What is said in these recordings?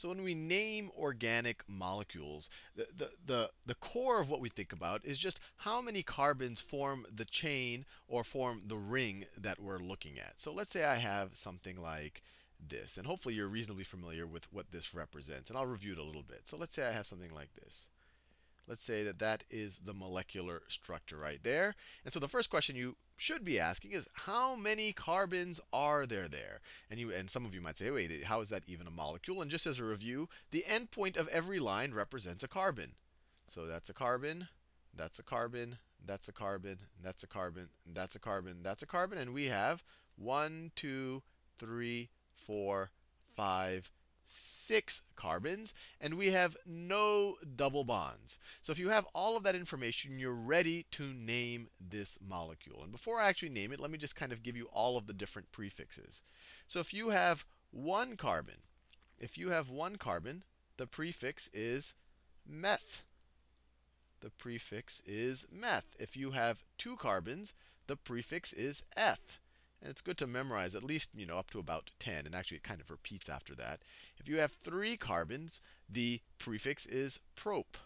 So when we name organic molecules, the, the, the, the core of what we think about is just how many carbons form the chain or form the ring that we're looking at. So let's say I have something like this. And hopefully you're reasonably familiar with what this represents. And I'll review it a little bit. So let's say I have something like this. Let's say that that is the molecular structure right there. And so the first question you should be asking is, how many carbons are there there? And, you, and some of you might say, wait, how is that even a molecule? And just as a review, the endpoint of every line represents a carbon. So that's a carbon, that's a carbon, that's a carbon, that's a carbon, that's a carbon, that's a carbon. And we have one, two, three, four, five, six carbons, and we have no double bonds. So if you have all of that information, you're ready to name this molecule. And before I actually name it, let me just kind of give you all of the different prefixes. So if you have one carbon, if you have one carbon, the prefix is meth. The prefix is meth. If you have two carbons, the prefix is eth. And it's good to memorize at least you know up to about 10. And actually, it kind of repeats after that. If you have three carbons, the prefix is prop.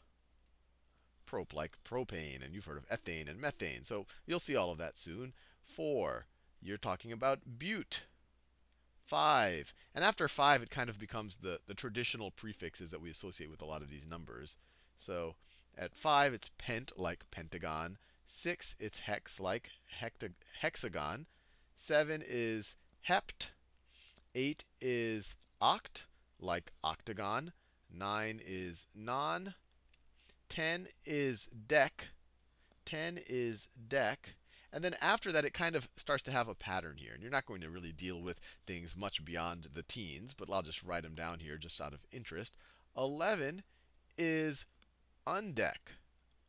Prop, like propane. And you've heard of ethane and methane. So you'll see all of that soon. Four, you're talking about bute. Five. And after five, it kind of becomes the, the traditional prefixes that we associate with a lot of these numbers. So at five, it's pent, like pentagon. Six, it's hex, like hexagon. 7 is hept. 8 is oct, like octagon. 9 is non. 10 is dec. 10 is dec. And then after that, it kind of starts to have a pattern here. And you're not going to really deal with things much beyond the teens, but I'll just write them down here just out of interest. 11 is undec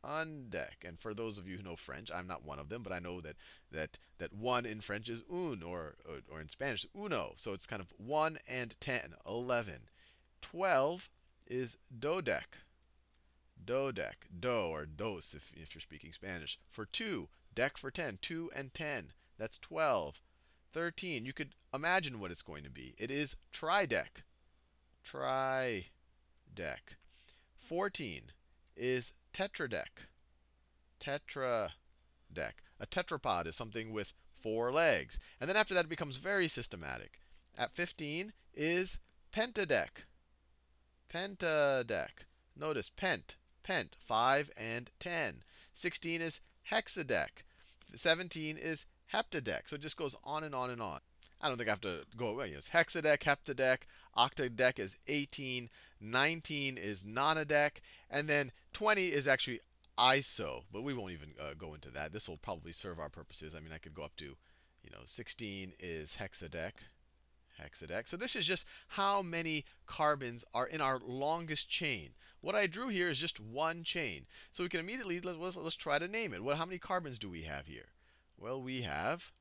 undec. And for those of you who know French, I'm not one of them, but I know that that that one in French is un, or, or, in Spanish, uno. So it's kind of 1 and 10, 11. 12 is dodec. Dodec, do or dos if, if you're speaking Spanish. For 2, dec for 10, 2 and 10. That's 12. 13, you could imagine what it's going to be. It is tridec. Tridec. 14 is tetradec. Tetradec. A tetrapod is something with four legs. And then after that, it becomes very systematic. At 15 is pentadec. Pentadec. Notice pent, pent, 5 and 10. 16 is hexadec. 17 is heptadec. So it just goes on and on and on. I don't think I have to go away. It's hexadec, heptadec, octadec is 18, 19 is nonadec, and then 20 is actually icos. But we won't even uh, go into that. This will probably serve our purposes. I mean, I could go up to, you know, 16 is hexadec. Hexadec. So this is just how many carbons are in our longest chain. What I drew here is just one chain. So we can immediately, let's, let's try to name it. Well, how many carbons do we have here? Well, we have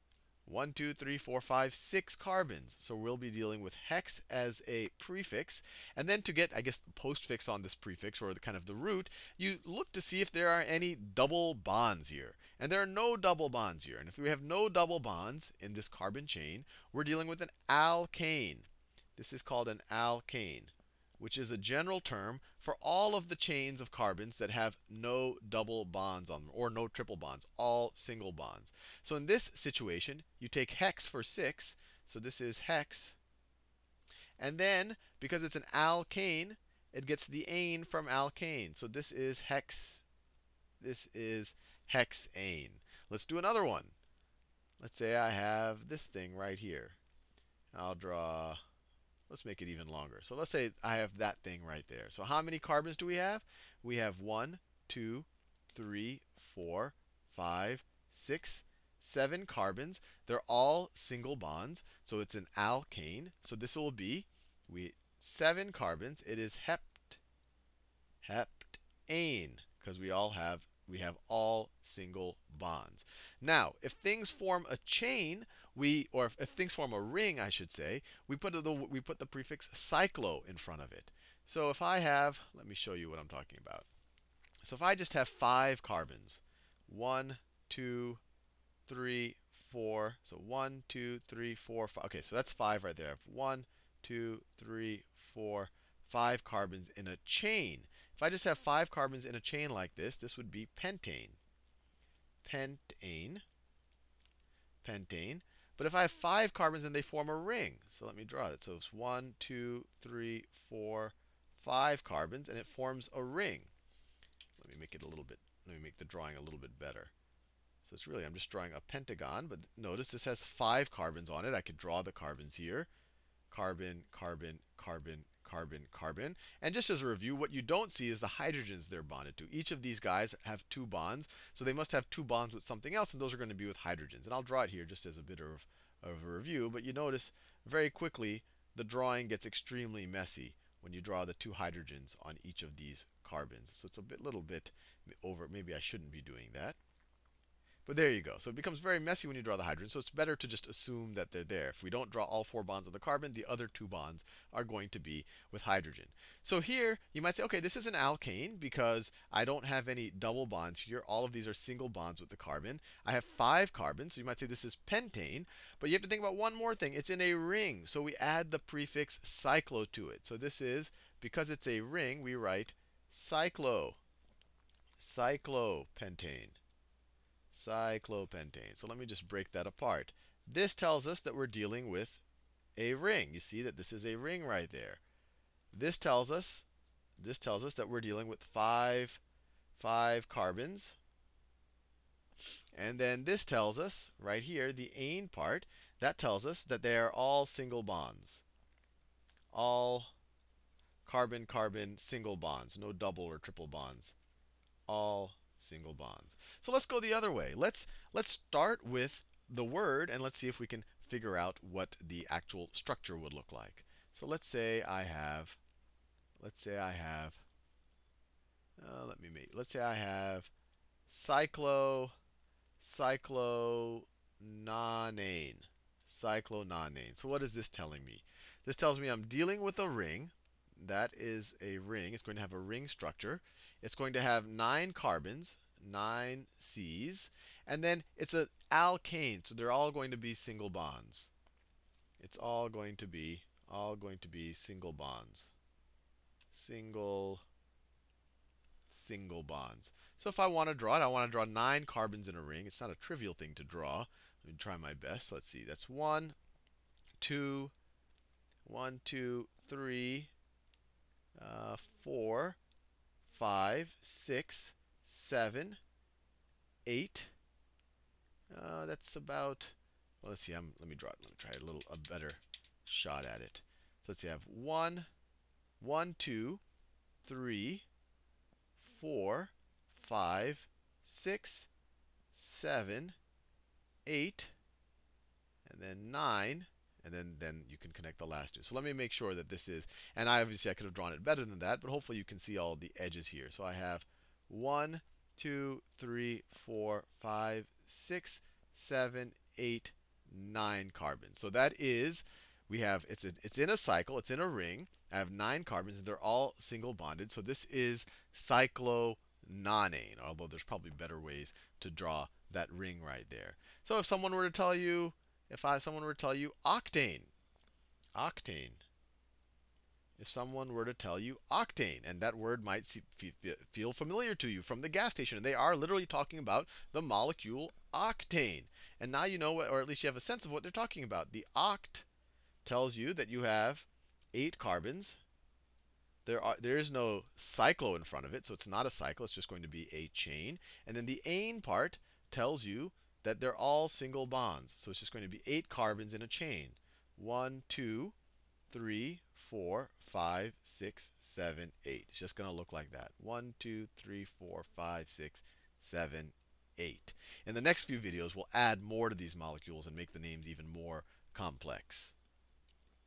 one, two, three, four, five, six carbons. So we'll be dealing with hex as a prefix. And then to get, I guess, the postfix on this prefix, or the kind of the root, you look to see if there are any double bonds here. And there are no double bonds here. And if we have no double bonds in this carbon chain, we're dealing with an alkane. This is called an alkane which is a general term for all of the chains of carbons that have no double bonds on them, or no triple bonds, all single bonds. So in this situation, you take hex for 6. So this is hex. And then, because it's an alkane, it gets the ane from alkane. So this is hex. This is hexane. Let's do another one. Let's say I have this thing right here. I'll draw Let's make it even longer. So let's say I have that thing right there. So how many carbons do we have? We have one, two, three, four, five, six, seven carbons. They're all single bonds. So it's an alkane. So this will be we seven carbons. It is hept, heptane, because we all have we have all single bonds. Now, if things form a chain, we or if, if things form a ring, I should say, we put the we put the prefix cyclo in front of it. So if I have, let me show you what I'm talking about. So if I just have five carbons, one, two, three, four. So one, two, three, four, five. Okay, so that's five right there. I have one, two, three, four, five carbons in a chain. If I just have five carbons in a chain like this, this would be pentane. Pentane. Pentane. But if I have five carbons, then they form a ring. So let me draw it. So it's one, two, three, four, five carbons, and it forms a ring. Let me make it a little bit, let me make the drawing a little bit better. So it's really, I'm just drawing a pentagon, but notice this has five carbons on it. I could draw the carbons here. Carbon, carbon, carbon, carbon, carbon. And just as a review, what you don't see is the hydrogens they're bonded to. Each of these guys have two bonds, so they must have two bonds with something else, and those are going to be with hydrogens. And I'll draw it here just as a bit of, of a review, but you notice very quickly the drawing gets extremely messy when you draw the two hydrogens on each of these carbons. So it's a bit, little bit over, maybe I shouldn't be doing that. But there you go. So it becomes very messy when you draw the hydrogen. So it's better to just assume that they're there. If we don't draw all four bonds of the carbon, the other two bonds are going to be with hydrogen. So here you might say, okay, this is an alkane because I don't have any double bonds here. All of these are single bonds with the carbon. I have five carbons, so you might say this is pentane. But you have to think about one more thing. It's in a ring, so we add the prefix cyclo to it. So this is, because it's a ring, we write cyclo, cyclopentane cyclopentane. So let me just break that apart. This tells us that we're dealing with a ring. You see that this is a ring right there. This tells us this tells us that we're dealing with five five carbons. And then this tells us right here, the ane part, that tells us that they are all single bonds. All carbon carbon single bonds, no double or triple bonds. All single bonds. So let's go the other way. Let's let's start with the word and let's see if we can figure out what the actual structure would look like. So let's say I have let's say I have uh, let me make let's say I have cyclo cyclononane cyclononane. So what is this telling me? This tells me I'm dealing with a ring that is a ring. It's going to have a ring structure. It's going to have nine carbons, nine C's, and then it's an alkane, so they're all going to be single bonds. It's all going to be all going to be single bonds. Single single bonds. So if I want to draw it, I want to draw nine carbons in a ring. It's not a trivial thing to draw. Let me try my best. Let's see. That's one, two, one, two, three, uh, 4, 5, 6, 7, 8. Uh, that's about, well, let's see, I'm, let me draw it. Let me try a little a better shot at it. So let's see, I have 1, 1, 2, 3, 4, 5, 6, 7, 8, and then 9, and then, then you can connect the last two. So let me make sure that this is, and I obviously I could have drawn it better than that, but hopefully you can see all the edges here. So I have one, two, three, four, five, six, seven, eight, nine carbons. So that is, we have, it's, a, it's in a cycle, it's in a ring. I have nine carbons, and they're all single bonded. So this is cyclononane, although there's probably better ways to draw that ring right there. So if someone were to tell you, if I, someone were to tell you octane, octane, if someone were to tell you octane, and that word might see, feel familiar to you from the gas station, and they are literally talking about the molecule octane. And now you know, what, or at least you have a sense of what they're talking about. The oct tells you that you have eight carbons. There, are, there is no cyclo in front of it, so it's not a cycle. It's just going to be a chain. And then the ane part tells you that they're all single bonds. So it's just going to be eight carbons in a chain. One, two, three, four, five, six, seven, eight. It's just going to look like that. One, two, three, four, five, six, seven, eight. In the next few videos, we'll add more to these molecules and make the names even more complex.